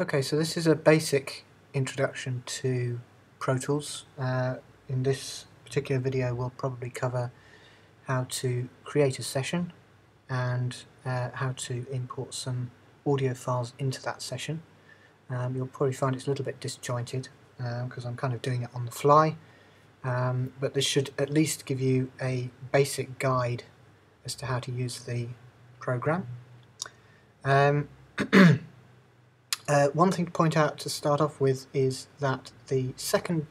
Okay, so this is a basic introduction to Pro Tools. Uh, in this particular video we'll probably cover how to create a session and uh, how to import some audio files into that session. Um, you'll probably find it's a little bit disjointed because um, I'm kind of doing it on the fly um, but this should at least give you a basic guide as to how to use the program. Uh, one thing to point out to start off with is that the second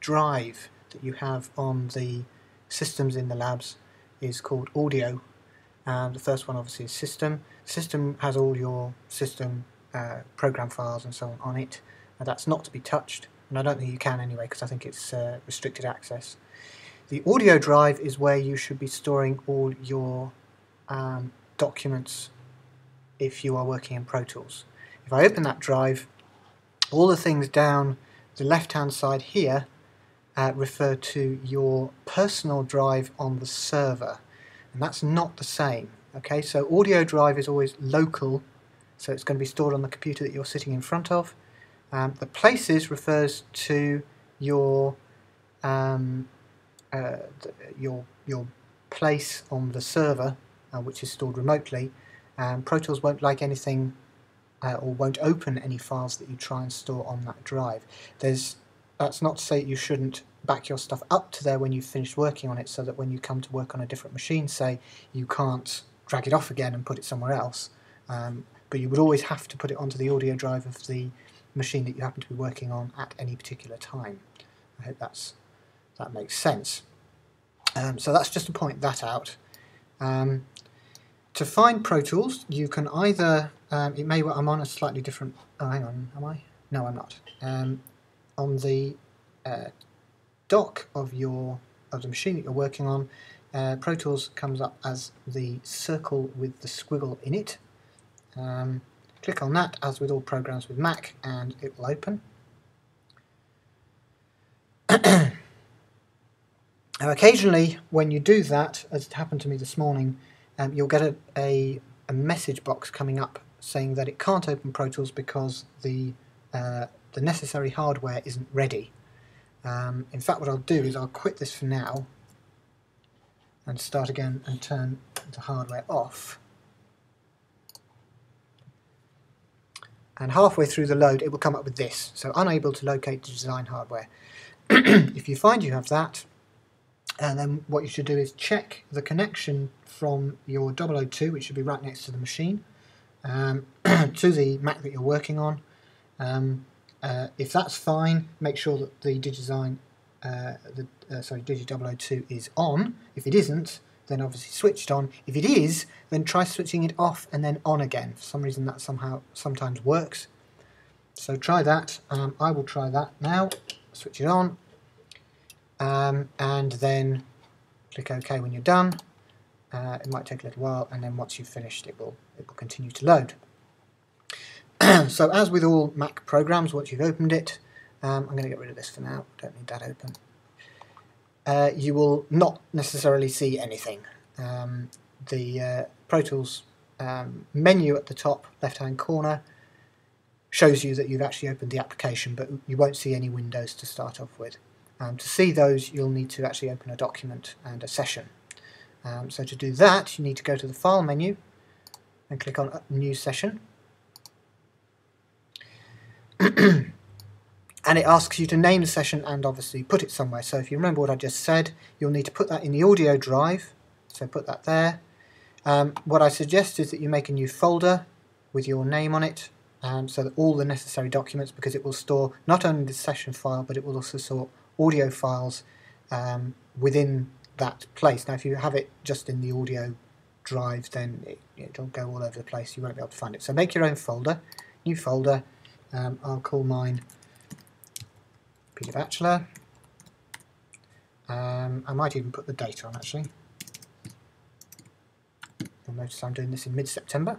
drive that you have on the systems in the labs is called audio. And the first one obviously is system. System has all your system uh, program files and so on on it. And that's not to be touched. And I don't think you can anyway because I think it's uh, restricted access. The audio drive is where you should be storing all your um, documents if you are working in Pro Tools. If I open that drive, all the things down the left hand side here uh, refer to your personal drive on the server. And that's not the same okay? So audio drive is always local so it's going to be stored on the computer that you're sitting in front of. Um, the places refers to your um, uh, your your place on the server uh, which is stored remotely. Um, Pro Tools won't like anything uh, or won't open any files that you try and store on that drive. There's That's not to say you shouldn't back your stuff up to there when you've finished working on it so that when you come to work on a different machine, say, you can't drag it off again and put it somewhere else. Um, but you would always have to put it onto the audio drive of the machine that you happen to be working on at any particular time. I hope that's that makes sense. Um, so that's just to point that out. Um, to find Pro Tools, you can either, um, it may, I'm on a slightly different, oh hang on, am I? No, I'm not. Um, on the uh, dock of your, of the machine that you're working on, uh, Pro Tools comes up as the circle with the squiggle in it. Um, click on that, as with all programs with Mac, and it will open. now occasionally, when you do that, as it happened to me this morning, um, you'll get a, a, a, message box coming up saying that it can't open Pro Tools because the, uh, the necessary hardware isn't ready. Um, in fact, what I'll do is I'll quit this for now and start again and turn the hardware off. And halfway through the load, it will come up with this. So unable to locate DigiDesign hardware. if you find you have that, and then what you should do is check the connection from your 002, which should be right next to the machine, um, to the Mac that you're working on. Um, uh, if that's fine, make sure that the DigiDesign, uh, the, uh, sorry, Digi002 is on. If it isn't, then obviously switched on. If it is, then try switching it off and then on again. For some reason that somehow sometimes works. So try that. Um, I will try that now. Switch it on um, and then click OK when you're done. Uh, it might take a little while and then once you've finished it will, it will continue to load. so as with all Mac programs, once you've opened it, um, I'm going to get rid of this for now, don't need that open. Uh, you will not necessarily see anything. Um, the uh, Pro Tools um, menu at the top left hand corner shows you that you've actually opened the application but you won't see any windows to start off with. Um, to see those, you'll need to actually open a document and a session. Um, so to do that, you need to go to the File menu and click on New Session. and it asks you to name the session and obviously put it somewhere. So if you remember what I just said, you'll need to put that in the audio drive. So put that there. Um, what I suggest is that you make a new folder with your name on it um, so that all the necessary documents, because it will store not only the session file, but it will also store audio files um, within that place. Now if you have it just in the audio drive then it, it'll go all over the place, you won't be able to find it. So make your own folder, new folder, um, I'll call mine Peter Batchelor. Um, I might even put the date on actually. You'll notice I'm doing this in mid-September.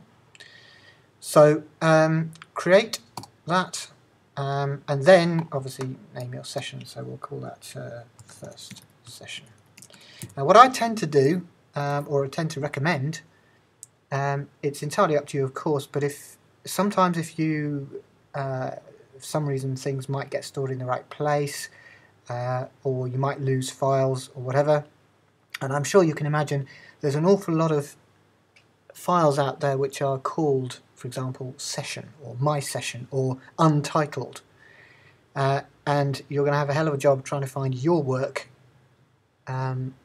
So um, create that um, and then, obviously, name your session, so we'll call that uh, first session. Now, what I tend to do, um, or I tend to recommend, um, it's entirely up to you, of course, but if sometimes if you uh, for some reason things might get stored in the right place, uh, or you might lose files or whatever. And I'm sure you can imagine there's an awful lot of files out there which are called, for example, session or my session or untitled. Uh, and you're going to have a hell of a job trying to find your work, um,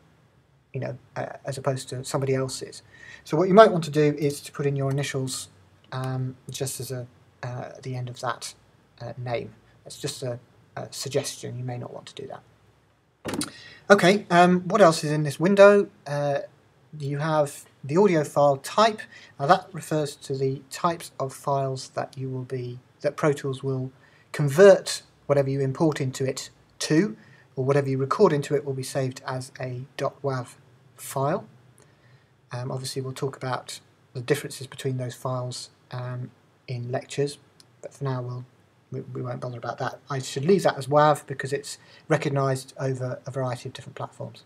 you know, uh, as opposed to somebody else's. So what you might want to do is to put in your initials um, just as a uh, the end of that uh, name. It's just a, a, suggestion. You may not want to do that. Okay, um, what else is in this window? You have the audio file type. Now that refers to the types of files that you will be that Pro Tools will convert whatever you import into it to, or whatever you record into it will be saved as a .wav file. Um, obviously, we'll talk about the differences between those files um, in lectures, but for now we'll we, we, won't bother about that. I should leave that as WAV because it's recognised over a variety of different platforms.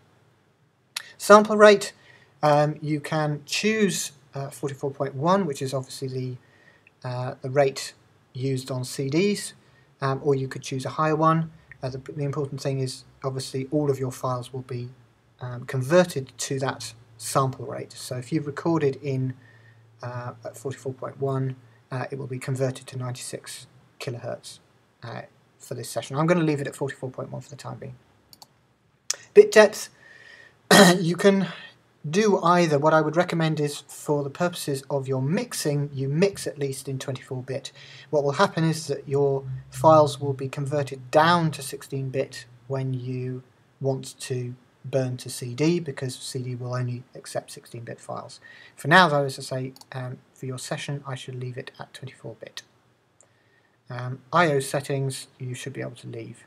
Sample rate, um, you can choose uh, 44.1, which is obviously the, uh, the rate used on CDs, um, or you could choose a higher one. Uh, the, the, important thing is obviously all of your files will be um, converted to that sample rate. So if you've recorded in uh, at 44.1, uh, it will be converted to 96 kilohertz uh, for this session. I'm going to leave it at 44.1 for the time being. Bit depth, you can do either. What I would recommend is for the purposes of your mixing, you mix at least in 24-bit. What will happen is that your files will be converted down to 16-bit when you want to burn to CD because CD will only accept 16-bit files. For now though, as I say, um, for your session I should leave it at 24-bit. Um, I.O. settings you should be able to leave.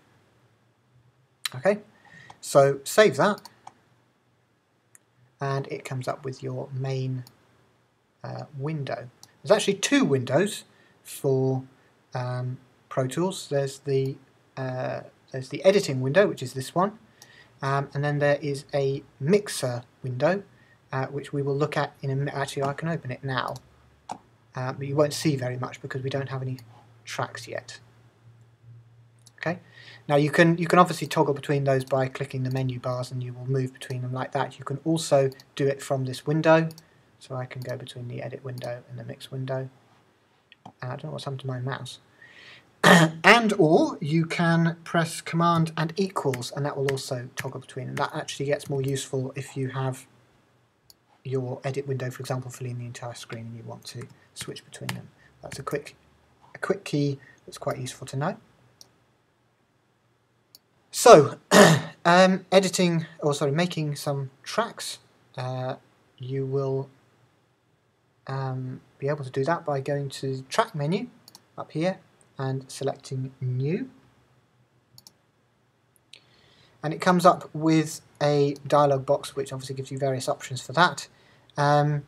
Okay, so save that and it comes up with your main uh, window. There's actually two windows for um, Pro Tools. There's the uh, there's the editing window, which is this one, um, and then there is a mixer window, uh, which we will look at in a minute. Actually, I can open it now, uh, but you won't see very much because we don't have any tracks yet. Okay. Now you can you can obviously toggle between those by clicking the menu bars and you will move between them like that. You can also do it from this window. So I can go between the edit window and the mix window. Uh, I don't know what's happened to my mouse. and or you can press command and equals and that will also toggle between and that actually gets more useful if you have your edit window for example filling the entire screen and you want to switch between them. That's a quick a quick key that's quite useful to know. So, um, editing, or sorry, making some tracks, uh, you will um, be able to do that by going to the track menu up here and selecting new. And it comes up with a dialog box which obviously gives you various options for that. Um,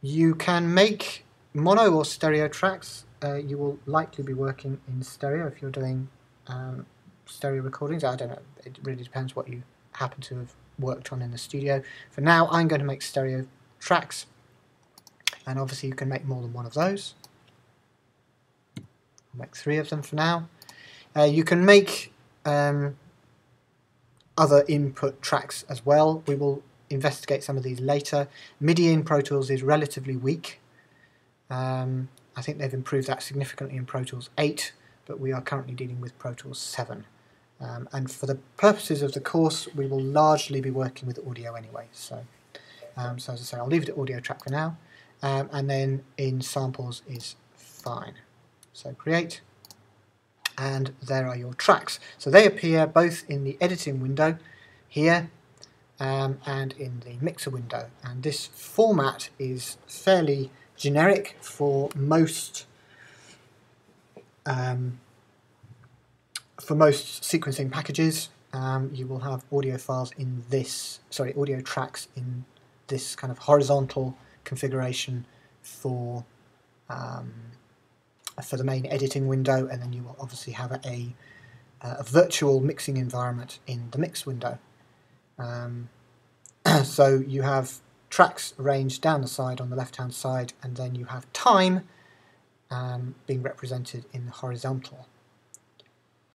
you can make mono or stereo tracks. Uh, you will likely be working in stereo if you're doing um, stereo recordings. I don't know. It really depends what you happen to have worked on in the studio. For now, I'm going to make stereo tracks, and obviously you can make more than one of those. I'll make three of them for now. Uh, you can make um, other input tracks as well. We will investigate some of these later. MIDI in Pro Tools is relatively weak. Um, I think they've improved that significantly in Pro Tools 8, but we are currently dealing with Pro Tools 7. Um, and for the purposes of the course, we will largely be working with audio anyway. So, um, so as I say, I'll leave it at audio track for now, um, and then in samples is fine. So create, and there are your tracks. So they appear both in the editing window here um, and in the mixer window. And this format is fairly generic for most um, for most sequencing packages, um, you will have audio files in this, sorry, audio tracks in this kind of horizontal configuration for um, for the main editing window, and then you will obviously have a, a virtual mixing environment in the mix window. Um, so you have tracks arranged down the side on the left hand side, and then you have time um, being represented in the horizontal